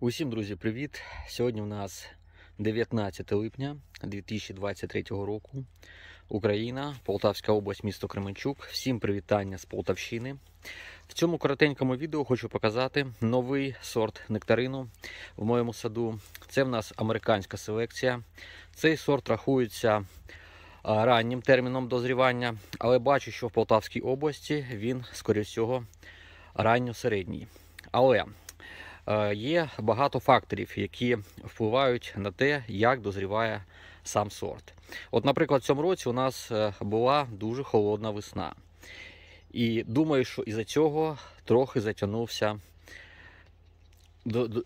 Усім, друзі, привіт! Сьогодні у нас 19 липня 2023 року. Україна, Полтавська область, місто Кременчук. Всім привітання з Полтавщини. В цьому коротенькому відео хочу показати новий сорт нектарину в моєму саду. Це в нас американська селекція. Цей сорт рахується раннім терміном дозрівання, але бачу, що в Полтавській області він, скоріше всього, ранньо-середній. Але Є багато факторів, які впливають на те, як дозріває сам сорт. От, наприклад, в цьому році у нас е, була дуже холодна весна. І думаю, що із-за цього трохи затягнувся,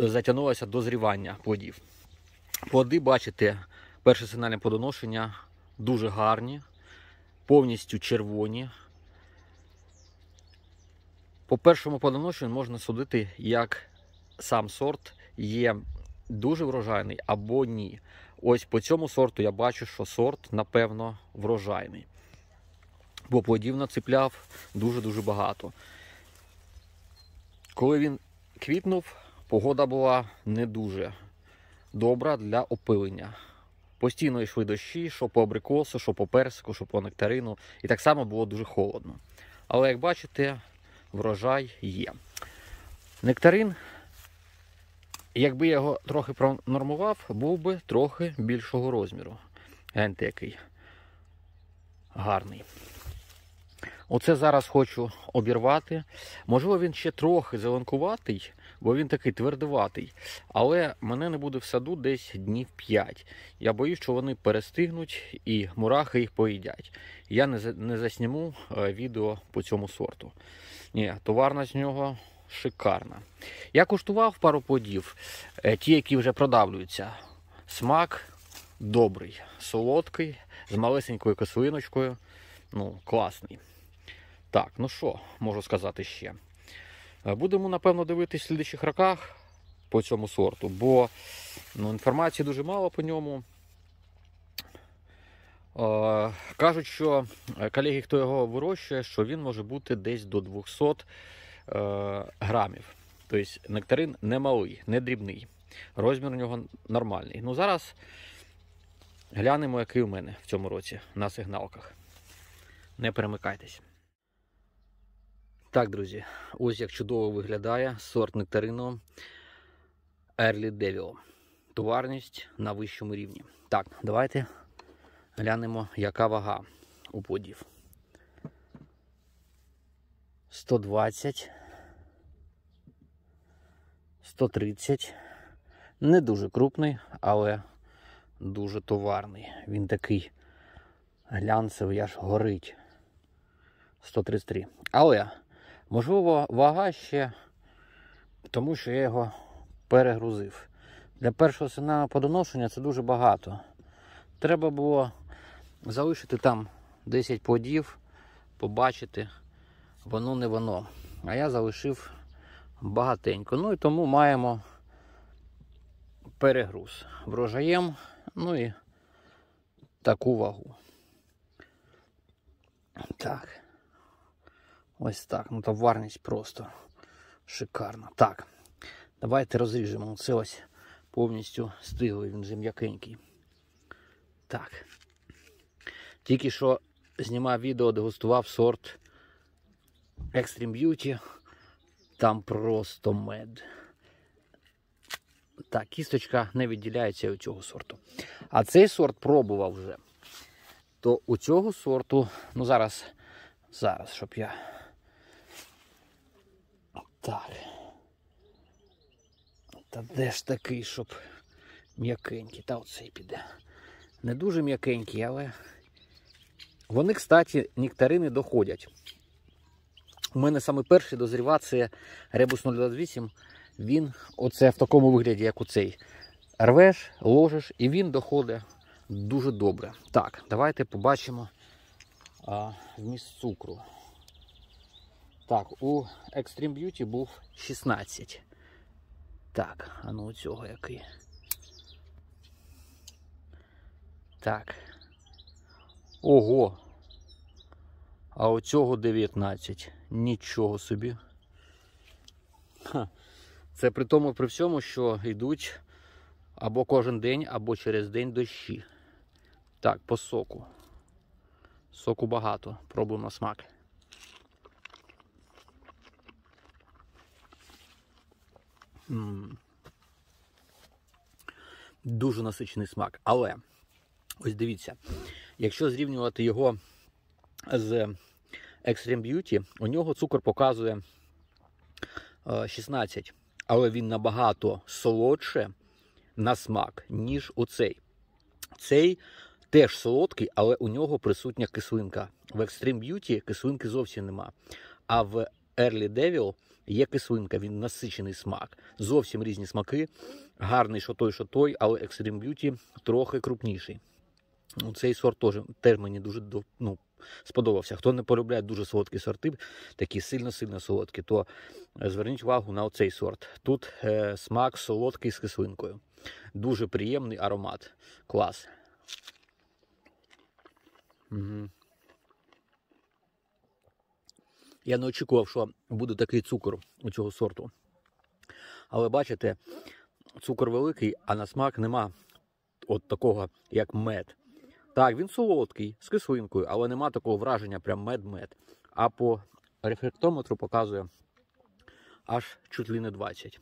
затягнулося дозрівання плодів. Плоди, бачите, перше сигнальне плодоношення дуже гарні, повністю червоні. По першому плодоношенню можна судити як сам сорт є дуже врожайний або ні. Ось по цьому сорту я бачу, що сорт, напевно, врожайний. Бо плодів нацепляв дуже-дуже багато. Коли він квітнув, погода була не дуже добра для опилення. Постійно йшли дощі, що по абрикосу, що по персику, що по нектарину. І так само було дуже холодно. Але, як бачите, врожай є. Нектарин Якби я його трохи пронормував, був би трохи більшого розміру. Гляньте який гарний. Оце зараз хочу обірвати. Можливо, він ще трохи зеленкуватий, бо він такий твердуватий. Але мене не буде в саду десь днів 5. Я боюсь, що вони перестигнуть і мурахи їх поїдять. Я не засніму е, відео по цьому сорту. Ні, товарна нього шикарна. Я куштував пару плодів, е, ті, які вже продавлюються. Смак добрий, солодкий, з малесенькою кислиночкою. Ну, класний. Так, ну що, можу сказати ще. Е, будемо, напевно, дивитись в слідчих роках по цьому сорту, бо ну, інформації дуже мало по ньому. Е, кажуть, що колеги, хто його вирощує, що він може бути десь до 200 Е, грамів. Тобто нектарин не малий, не дрібний. Розмір у нього нормальний. Ну Зараз глянемо, який у мене в цьому році на сигналках. Не перемикайтесь. Так, друзі, ось як чудово виглядає сорт нектарину Early Devil. Товарність на вищому рівні. Так, давайте глянемо, яка вага у плодів. 120, 130. Не дуже крупний, але дуже товарний. Він такий глянцевий, аж горить. 133. Але, можливо, вага ще, тому що я його перегрузив. Для першого сигнального подоношення це дуже багато. Треба було залишити там 10 плодів, побачити воно не воно. А я залишив багатенько. Ну і тому маємо перегруз врожаєм, ну і таку вагу. Так. Ось так. Ну товарність просто шикарна. Так, давайте розріжемо. Це ось повністю стиглий, він же. Так. Тільки що знімав відео, дегустував сорт Extreme Beauty. Там просто мед. Так, кісточка не відділяється у цього сорту. А цей сорт пробував вже. То у цього сорту, ну зараз, зараз, щоб я. Так. Та де ж такий, щоб м'якенький, та оцей піде. Не дуже м'якенький, але вони, кстати, нектарини доходять. У мене саме перший дозріва це ребус 028. Він оце в такому вигляді, як у цей. Рвеш, ложиш і він доходить дуже добре. Так, давайте побачимо а, вміст цукру. Так, у Extreme Beauty був 16. Так, а ну у цього який. Так. Ого! А у цього 19. Нічого собі. Це при тому при всьому, що йдуть або кожен день, або через день дощі. Так, по соку. Соку багато. Пробуємо на смак. М. Дуже насичений смак. Але ось дивіться, якщо зрівнювати його з Extreme Beauty, у нього цукор показує е, 16, але він набагато солодше на смак, ніж у цей. Цей теж солодкий, але у нього присутня кислинка. В Extreme Beauty кислинки зовсім нема. А в Early Devil є кислинка, він насичений смак. Зовсім різні смаки. Гарний, що той, що той, але Extreme Beauty трохи крупніший. Ну, Цей сорт теж, теж мені дуже ну, сподобався. Хто не полюбляє дуже солодкі сорти, такі сильно-сильно солодкі, то е, зверніть увагу на оцей сорт. Тут е, смак солодкий з кислинкою. Дуже приємний аромат. Клас. Угу. Я не очікував, що буде такий цукор у цього сорту. Але бачите, цукор великий, а на смак нема от такого, як мед. Так, він солодкий, з кислинкою, але нема такого враження, прям мед-мед. А по рефлектометру показує аж чуть ли не 20.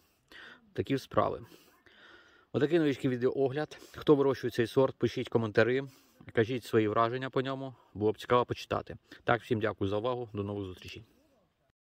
Такі справи. Отакий новичкий відеоогляд. Хто вирощує цей сорт, пишіть коментарі, кажіть свої враження по ньому. Було б цікаво почитати. Так, всім дякую за увагу. До нових зустрічей.